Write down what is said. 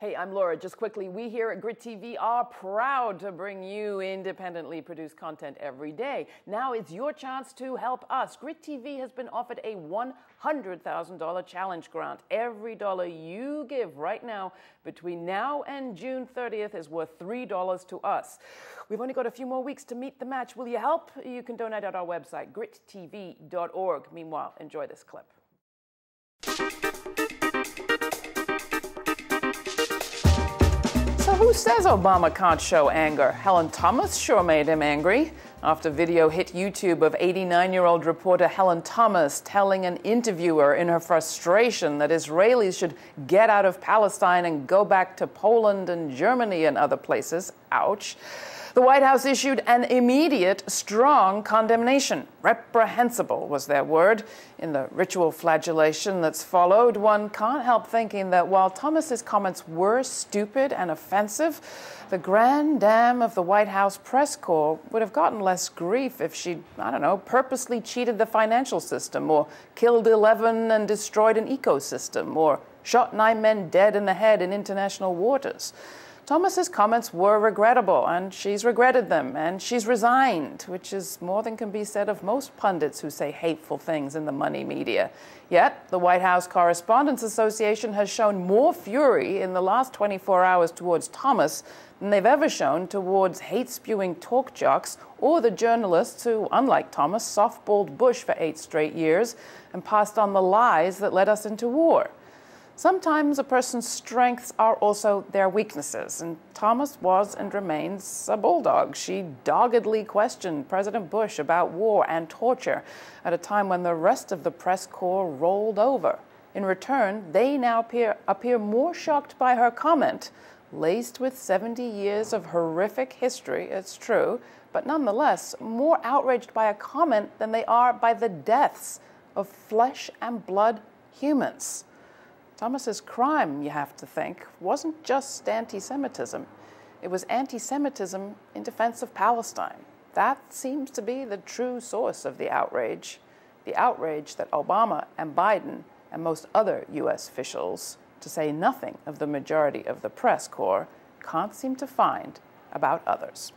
Hey, I'm Laura. Just quickly, we here at Grit TV are proud to bring you independently produced content every day. Now it's your chance to help us. Grit TV has been offered a $100,000 challenge grant. Every dollar you give right now between now and June 30th is worth $3 to us. We've only got a few more weeks to meet the match. Will you help? You can donate at our website, grittv.org. Meanwhile, enjoy this clip. Who says Obama can't show anger? Helen Thomas sure made him angry. After video hit YouTube of 89 year old reporter Helen Thomas telling an interviewer in her frustration that Israelis should get out of Palestine and go back to Poland and Germany and other places. Ouch. The White House issued an immediate, strong condemnation. Reprehensible was their word. In the ritual flagellation that's followed, one can't help thinking that while Thomas's comments were stupid and offensive, the grand dame of the White House press corps would have gotten less grief if she'd, I don't know, purposely cheated the financial system, or killed 11 and destroyed an ecosystem, or shot nine men dead in the head in international waters. Thomas's comments were regrettable, and she's regretted them, and she's resigned, which is more than can be said of most pundits who say hateful things in the money media. Yet, the White House Correspondents Association has shown more fury in the last 24 hours towards Thomas than they've ever shown towards hate spewing talk jocks or the journalists who, unlike Thomas, softballed Bush for eight straight years and passed on the lies that led us into war. Sometimes a person's strengths are also their weaknesses, and Thomas was and remains a bulldog. She doggedly questioned President Bush about war and torture at a time when the rest of the press corps rolled over. In return, they now appear, appear more shocked by her comment, laced with 70 years of horrific history, it's true, but nonetheless more outraged by a comment than they are by the deaths of flesh and blood humans. Thomas's crime, you have to think, wasn't just anti Semitism, it was anti Semitism in defense of Palestine. That seems to be the true source of the outrage. The outrage that Obama and Biden and most other U.S. officials, to say nothing of the majority of the press corps, can't seem to find about others.